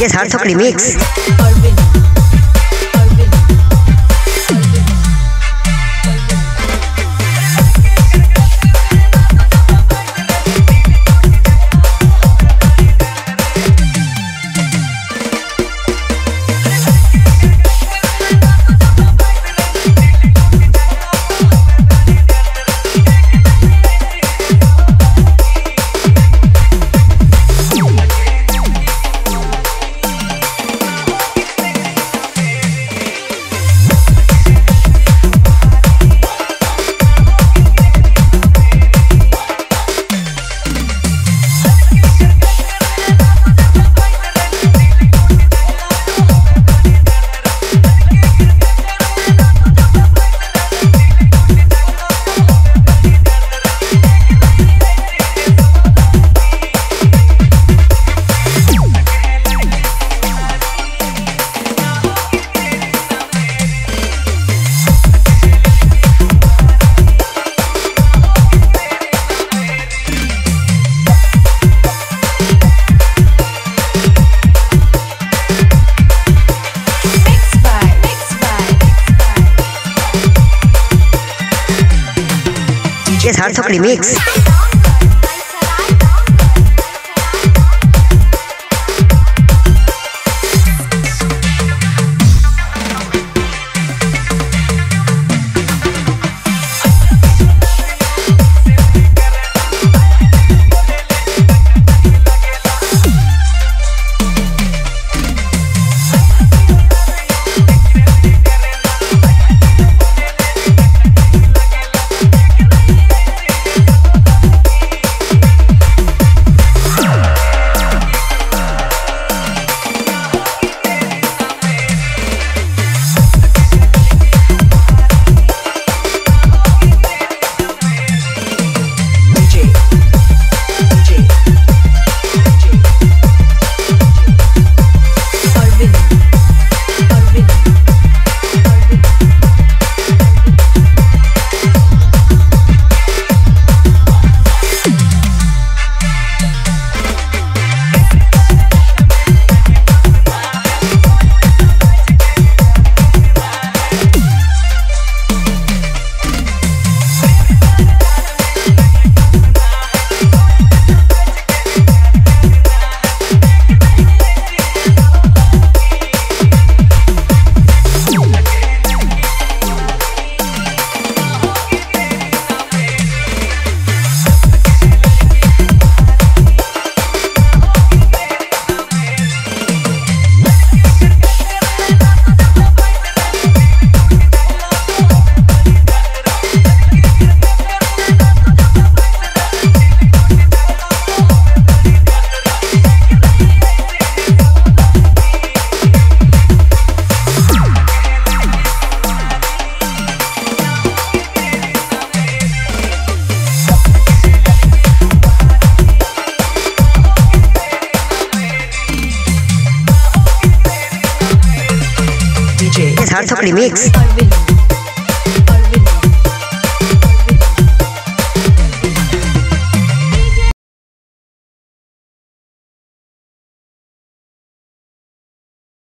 DJ Sarthak Remix. DJ Sarthak Remix. Saarthok Remix.